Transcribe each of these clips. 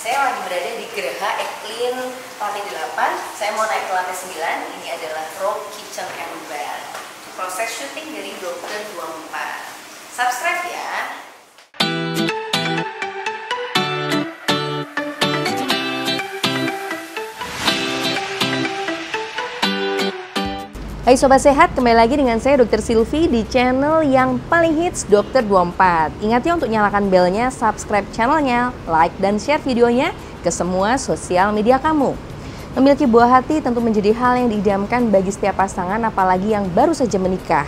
Saya lagi berada di Geraha Eklin lantai 8. Saya mau naik ke lantai 9. Ini adalah Rock Kitchen and Bar. Proses syuting dari Dokter 24. Subscribe ya. Hai Sobat Sehat, kembali lagi dengan saya Dr. Silvi di channel yang paling hits Dokter 24. Ingat ya untuk nyalakan belnya, subscribe channelnya, like dan share videonya ke semua sosial media kamu. Memiliki buah hati tentu menjadi hal yang diidamkan bagi setiap pasangan apalagi yang baru saja menikah.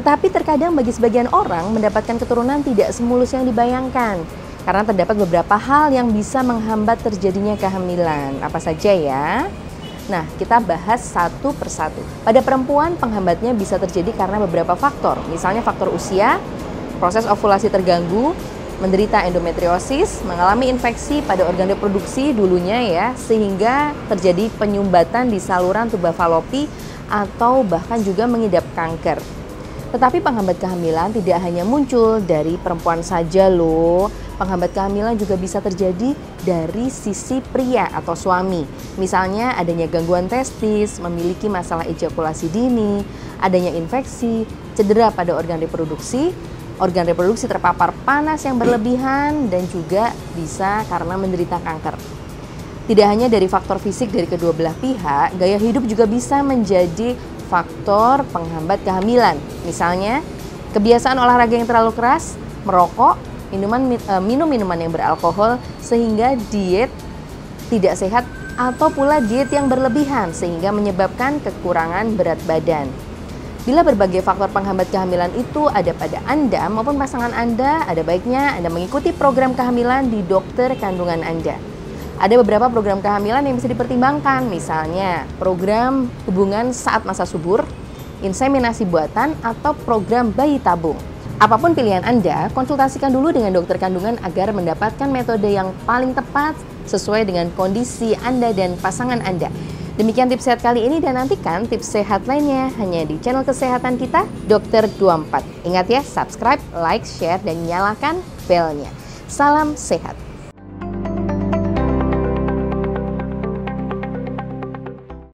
Tetapi terkadang bagi sebagian orang mendapatkan keturunan tidak semulus yang dibayangkan. Karena terdapat beberapa hal yang bisa menghambat terjadinya kehamilan. Apa saja ya? Nah, kita bahas satu persatu. Pada perempuan, penghambatnya bisa terjadi karena beberapa faktor. Misalnya faktor usia, proses ovulasi terganggu, menderita endometriosis, mengalami infeksi pada organ reproduksi dulunya ya, sehingga terjadi penyumbatan di saluran tuba falopi atau bahkan juga mengidap kanker. Tetapi penghambat kehamilan tidak hanya muncul dari perempuan saja loh. Penghambat kehamilan juga bisa terjadi dari sisi pria atau suami. Misalnya adanya gangguan testis, memiliki masalah ejakulasi dini, adanya infeksi, cedera pada organ reproduksi, organ reproduksi terpapar panas yang berlebihan dan juga bisa karena menderita kanker. Tidak hanya dari faktor fisik dari kedua belah pihak, gaya hidup juga bisa menjadi faktor penghambat kehamilan. Misalnya, kebiasaan olahraga yang terlalu keras, merokok, minuman eh, minum minuman yang beralkohol sehingga diet tidak sehat atau pula diet yang berlebihan sehingga menyebabkan kekurangan berat badan. Bila berbagai faktor penghambat kehamilan itu ada pada Anda maupun pasangan Anda, ada baiknya Anda mengikuti program kehamilan di dokter kandungan Anda. Ada beberapa program kehamilan yang bisa dipertimbangkan, misalnya program hubungan saat masa subur, inseminasi buatan, atau program bayi tabung. Apa pun pilihan Anda, konsultasikan dulu dengan dokter kandungan agar mendapatkan metode yang paling tepat sesuai dengan kondisi Anda dan pasangan Anda. Demikian tips sehat kali ini dan nantikan tips sehat lainnya hanya di channel kesehatan kita, Dokter 24. Ingat ya, subscribe, like, share, dan nyalakan belnya. Salam sehat.